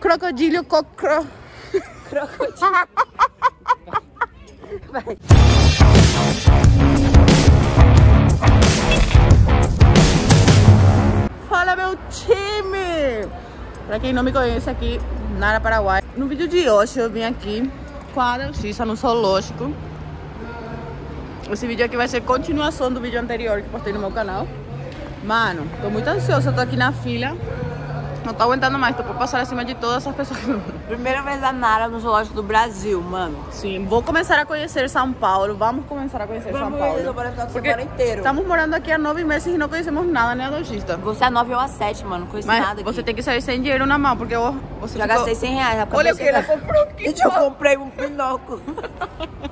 Crocodilo cocro. Crocodilo. Vai. Fala meu time! Pra quem não me conhece aqui, Nara Paraguai. No vídeo de hoje eu vim aqui com a Adelcissa no zoológico. Esse vídeo aqui vai ser continuação do vídeo anterior que postei no meu canal. Mano, tô muito ansiosa, tô aqui na fila. Não tô aguentando mais, tô por passar acima de todas essas pessoas. Primeira vez a Nara no zoológico do Brasil, mano. Sim, vou começar a conhecer São Paulo. Vamos começar a conhecer Vamos São Paulo. ficar Porque inteiro. estamos morando aqui há nove meses e não conhecemos nada, né, lojista? Você é 9 ou a 7, mano. Não conheço Mas nada aqui. você tem que sair sem dinheiro na mão, porque eu, você Já ficou- gastei 100 reais. Olha o que ela chegando. comprou aqui. Eu comprei um pinóculo.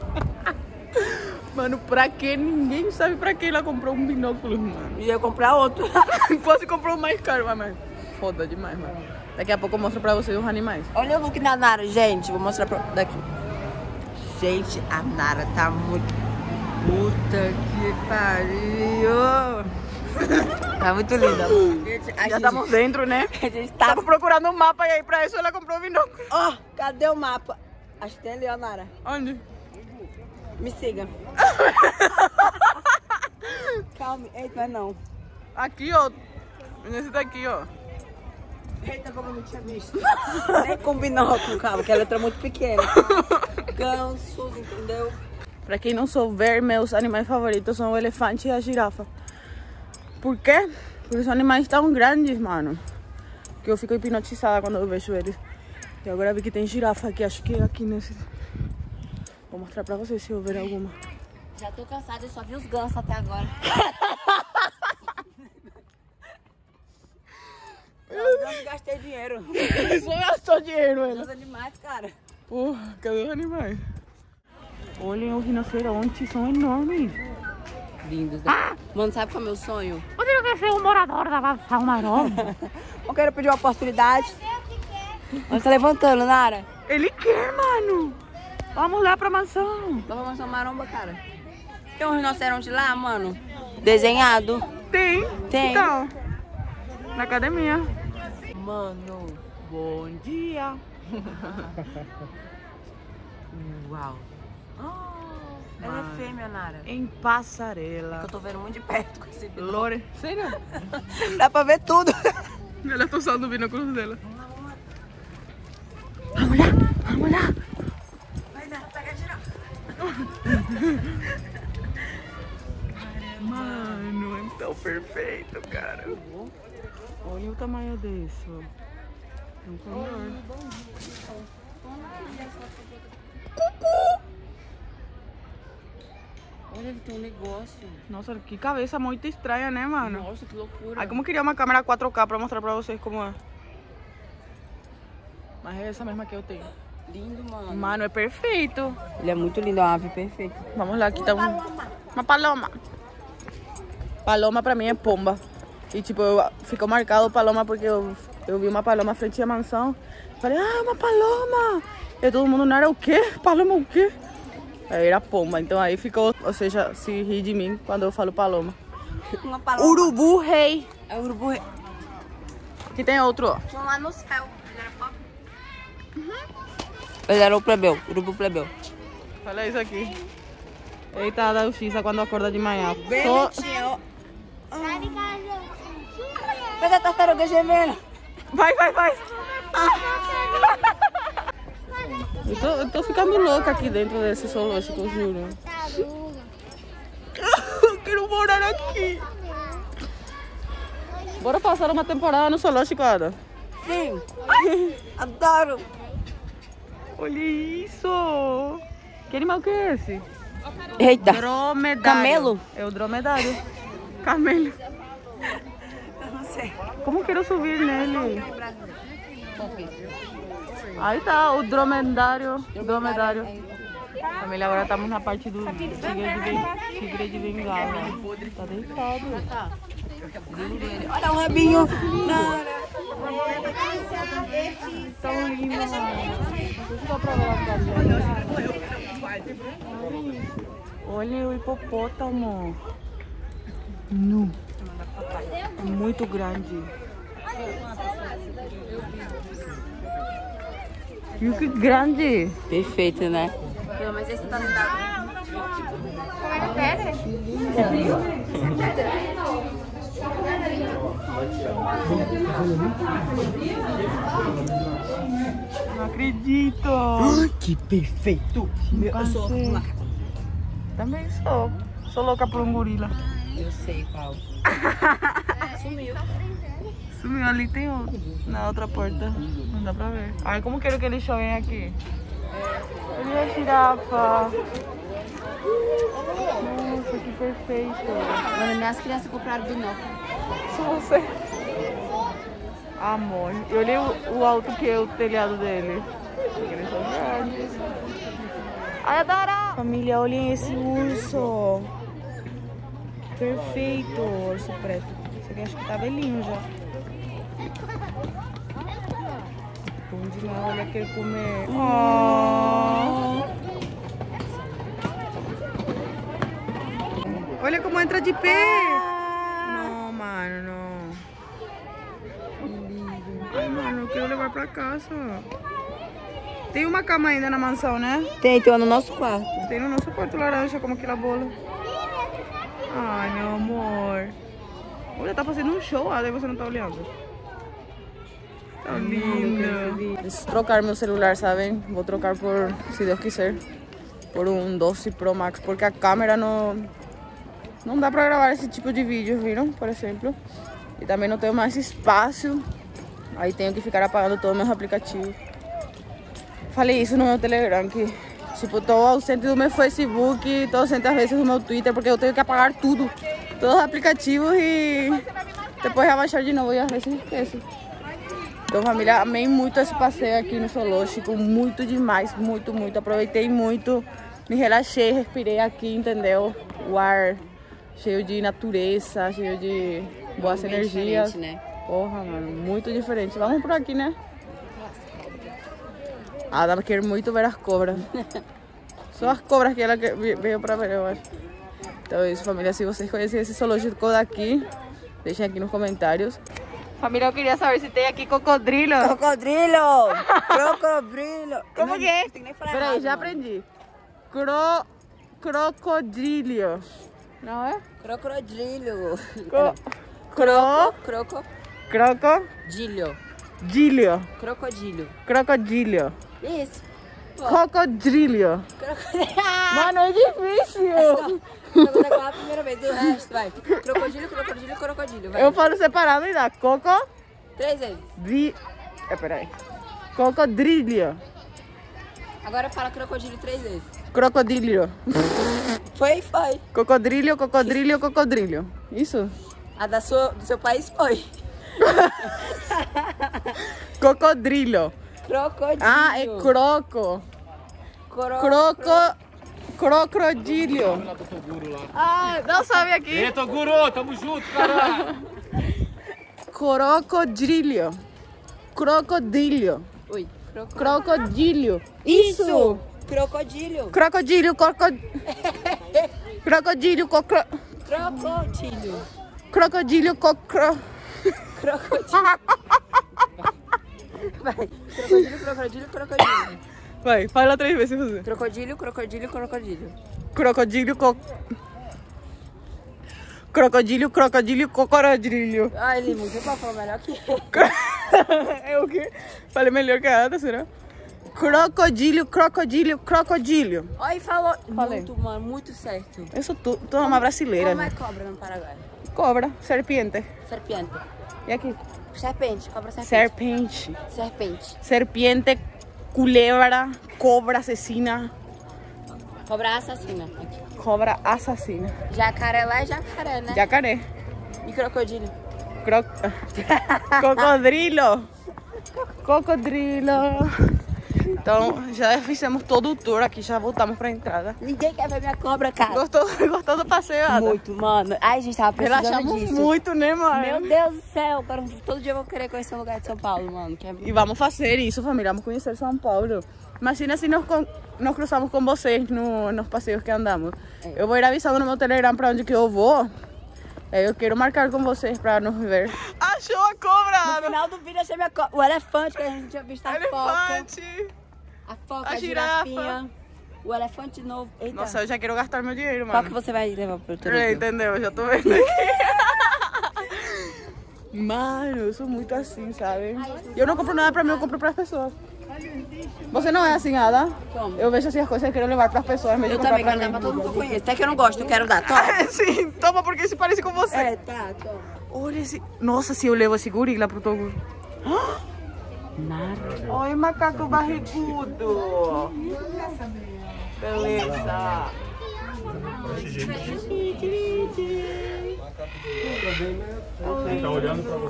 Mano, pra que? Ninguém sabe pra que ela comprou um binóculo, mano. E eu comprar outro. Quase comprou o mais caro, mas foda demais, mano. Daqui a pouco eu mostro pra vocês os animais. Olha o look da Nara, gente. Vou mostrar pra... daqui. Gente, a Nara tá muito... Puta que pariu. Tá muito linda. Gente, Já gente- estamos dentro, né? A gente tá... Tava procurando um mapa e aí pra isso ela comprou o binóculo. Ó, cadê o mapa? Acho que tem ali, ó, Nara. Onde? Me siga. Calma. Eita, mas não. Aqui, ó. Nesse daqui, ó. Eita, como eu não tinha visto. Nem com binóculo, calma, que a letra é muito pequena. Gansos, entendeu? Pra quem não souber, meus animais favoritos são o elefante e a girafa. Por quê? Porque são animais tão grandes, mano. Que eu fico hipnotizada quando eu vejo eles. E agora vi que tem girafa aqui, acho que é aqui nesse. Vou mostrar pra vocês se eu ver alguma. Já tô cansada, eu só vi os gansos até agora. Eu não gastei dinheiro. Só gastou dinheiro, ele. Os animais, cara. Porra, cadê os animais? Olhem os rinocerontes, são enormes. Lindos, né? Mano, sabe qual é o meu sonho? Você não quer ser um morador da Mansão Marrom? Eu quero pedir uma oportunidade. Você tá levantando, Nara? Ele quer, mano. Vamos lá pra mansão. Dá pra mostrar maromba, cara. Tem um rinoceronte lá, mano? Desenhado. Tem? Tem. Então, na academia. Mano. Bom dia. Uau. Ela é fêmea, Nara. Em passarela. Eu tô vendo muito de perto com esse binóculo. Lore. Sério? Dá pra ver tudo. Ela tá usando o binóculo dela. Vamos lá, vamos lá. Vai, Nara, pega a girafa. Mano, é tão perfeito, cara. Olha o tamanho desse. ó. É um condor. Olha, ele tem um negócio. Nossa, que cabeça muito estranha, né, mano? Nossa, que loucura. Ai, como eu queria uma câmera 4K pra mostrar pra vocês como é. Mas é essa mesma que eu tenho. Lindo, mano. Mano, é perfeito. Ele é muito lindo, é uma ave perfeita. Vamos lá, aqui tá um... uma paloma. Paloma pra mim é pomba. E tipo, eu, ficou marcado paloma porque eu, eu vi uma paloma frente à mansão. Falei, ah, uma paloma! E todo mundo, não era o quê? Paloma o quê? Aí era pomba, então aí ficou, ou seja, se ri de mim quando eu falo paloma. Uma paloma. Urubu rei. É o urubu. Aqui tem outro, ó. Tinha lá no céu. Ele era pobre. Ele era o plebeu, urubu plebeu. Olha isso aqui. Eita, da justiça quando acorda de manhã. Só- Bonitinho. Cadê a tartaruga gemendo? Vai, vai, vai. Eu tô, eu tô ficando louca aqui dentro desse zoológico, eu juro. Eu quero morar aqui. Bora passar uma temporada no zoológico, Ada. Sim. Adoro. Olha isso. Que animal que é esse? Eita. Dromedário. Camelo? É o dromedário. Camelo. Como quero subir nele? Aí tá, o dromedário. Dromedário. Família, agora estamos na parte do tigre de, tigre de bengala. Tá deitado. Olha o rabinho. Tão lindo. Deixa eu dar pra ver lá atrás. Olha o hipopótamo. Nu. Muito grande. Viu que grande. Perfeito, né? Não, mas esse tá ligado. Não acredito. que perfeito! Eu sou Também sou. Sou louca por um gorila. Eu sei qual. Sumiu. Sumiu ali, tem outro. Na outra porta. Não dá pra ver. Ai, como quero que eles chovem aqui. Olha a girafa. Nossa, que perfeito. Mano, minhas crianças compraram binóculo. Só você. Amor. E olhei o, o alto que é o telhado dele. Eles são grandes. Ai, adora! Família, olhem esse urso. Perfeito, urso preto. Esse aqui acho que tá velhinho já. Bom demais, olha que ele comer. Oh. Olha como entra de pé. Não, mano, não. Lindo. Ai, mano, eu quero levar pra casa. Tem uma cama ainda na mansão, né? Tem, tem no nosso quarto. Tem no nosso quarto laranja, como aquela bola. Ai, meu amor. Olha, tá fazendo um show, daí você não tá olhando. Tá lindo. Preciso trocar meu celular, sabem? Vou trocar por, se Deus quiser, por um 12 Pro Max, porque a câmera não, não dá pra gravar esse tipo de vídeo, viram? Por exemplo. E também não tenho mais espaço. Aí tenho que ficar apagando todos meus aplicativos. Falei isso no meu Telegram, que tipo, tô ausente do meu Facebook, tô ausente às vezes do meu Twitter, porque eu tenho que apagar tudo. Todos os aplicativos e depois abaixar de novo e às vezes esqueço. Então, família, amei muito esse passeio aqui no zoológico, muito demais, muito, muito. Aproveitei muito, me relaxei, respirei aqui, entendeu? O ar cheio de natureza, cheio de boas Bem energias. né? Porra, mano, muito diferente. Vamos por aqui, né? A Ada quer muito ver as cobras. Só as cobras que ela que- veio pra ver, eu acho. Então é isso, família. Se vocês conhecem esse zoológico daqui, deixem aqui nos comentários. Família, eu queria saber se tem aqui cocodrilo. Crocodilo! Crocodilo! Como Não, que é? Tem que nem falar Peraí, já aprendi. Cro... Crocodrilho. Não é? Crocodilo. Co... Cro... Crocodilho. Crocodilho. Crocodilo. Crocodilho. Isso. Cocodrilho. Crocodilo. Mano, é difícil. Agora a primeira vez, o resto, vai. Vai. Eu falo separado e dá coco... Três vezes. Di... É, peraí. Cocodrilho. Agora fala crocodilo três vezes. Crocodilho. Foi, foi. Cocodrilho, cocodrilho, cocodrilho. Isso? A da sua, do seu país foi. Cocodrilho. Crocodilo. Ah, é croco. Cro... Croco... Crocodilho. Ah, não sabe aqui. E aí, Toguro, tamo junto, caralho. Crocodilho. Crocodilho. Oi. Croco... Crocodilho. Isso! Crocodilo. Crocodilho, coco... Crocodilho, cocro... Crocodilo. Crocodilho, cocro... Crocodilo. Vai. Crocodilo, crocodilo, crocodilo. Vai, fala três vezes você. Crocodilo, crocodilo, crocodilo. Crocodilho, co... Crocodilho, crocodilho, cocorodrilho. Ai, Limu, você pode falar melhor que eu. é o quê? Falei melhor que a Ada, será? Crocodilho, crocodilho, crocodilho. Ai, falou. Falei. Muito, mano, muito certo. Eu sou tu, tu é uma brasileira, Como é né? cobra no Paraguai? Cobra, serpiente. Serpiente. E aqui? Serpente, cobra serpente. Serpente. Serpente. Serpiente, culebra, cobra assassina, Cobra assassina. Aqui. cobra assassina. Jacaré lá é jacaré, né? Jacaré. E crocodilo. Cro... Cocodrilo. Cocodrilo. Então, já fizemos todo o tour aqui, já voltamos pra entrada. Ninguém quer ver minha cobra, cara. Gostou, gostou do passeio, Ada? Muito, mano. Ai, a gente tava precisando Relaxamos disso. muito, né, mano? Meu Deus do céu, agora todo dia eu vou querer conhecer um lugar de São Paulo, mano. Que é... E vamos fazer isso, família. Vamos conhecer São Paulo. Imagina se nós, nós cruzamos com vocês no, nos passeios que andamos. Eu vou ir avisando no meu Telegram pra onde que eu vou. Aí eu quero marcar com vocês pra nos ver. Achou a No cobra! final do vídeo achei minha co... o elefante que a gente tinha visto na foca. A foca, A a, girafa. o elefante novo. Eita. Nossa, eu já quero gastar meu dinheiro, Qual mano. que você vai levar pro teu É, entendeu? Já tô vendo aqui. Mano, eu sou muito assim, sabe? Eu não compro nada pra mim, eu compro pras pessoas. Você não é assim, Ada? Como? Eu vejo assim as coisas e quero levar pras pessoas, Eu também quero dar mim. pra todo mundo que eu conheço. Até que eu não gosto, eu quero dar. Toma. Sim, toma porque se parece com você. É, tá, toma. Olha esse... Nossa, se eu levo esse gorila pro Togo. Nada. Oi, macaco barrigudo. Beleza.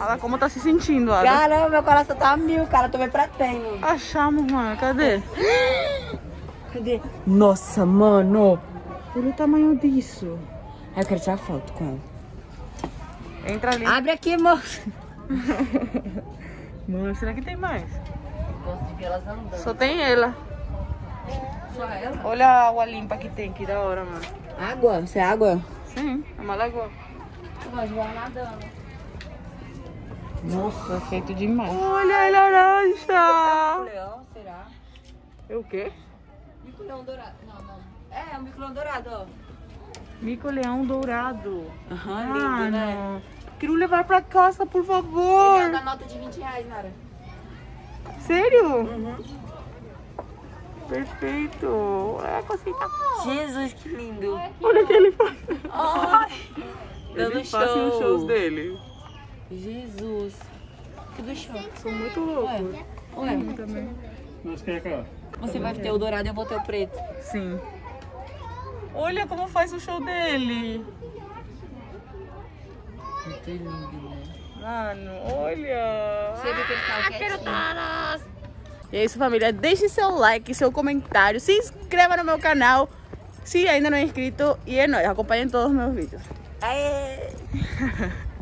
Olha como tá se sentindo, Ada. Caramba, meu coração tá mil, cara. Tô bem pra tenho. Achamos, mano. Cadê? Cadê? Nossa, mano. Olha o tamanho disso. Eu quero tirar foto com ela. Entra ali. Abre aqui, moço. Mano, será que tem mais? Gosto de ver elas andando. Só tem ela. Só ela? Olha a água limpa que tem, que da hora, mano. Água? Isso é água? Sim, é uma lagoa. Eu gosto de ver ela nadando. Nossa, perfeito demais. Olha a laranja. Leão, será? É o quê? Mico-leão dourado. Não, não. É, é um mico-leão dourado, ó. Mico-leão dourado. Aham, lindo, né? Mano, Quero levar pra casa, por Ele é favor. da nota de 20 reais, Nara. Sério? Uhum. Perfeito. Olha a cosita. Jesus, que lindo. Olha o que ele faz. Ai, dando Ele faz show. os shows dele. Jesus. Tudo show. Sou muito louco. Ué, ué, Também. É é? você vai ter o dourado e eu vou ter o preto. Sim. Olha como faz o show dele. Muito lindo, né? Mano, olha. Você viu que ele tava quietinho? E é isso, família. Deixe seu like, seu comentário. Se inscreva no meu canal. Se ainda não é inscrito. E é nóis. Acompanhem todos os meus vídeos. Aê!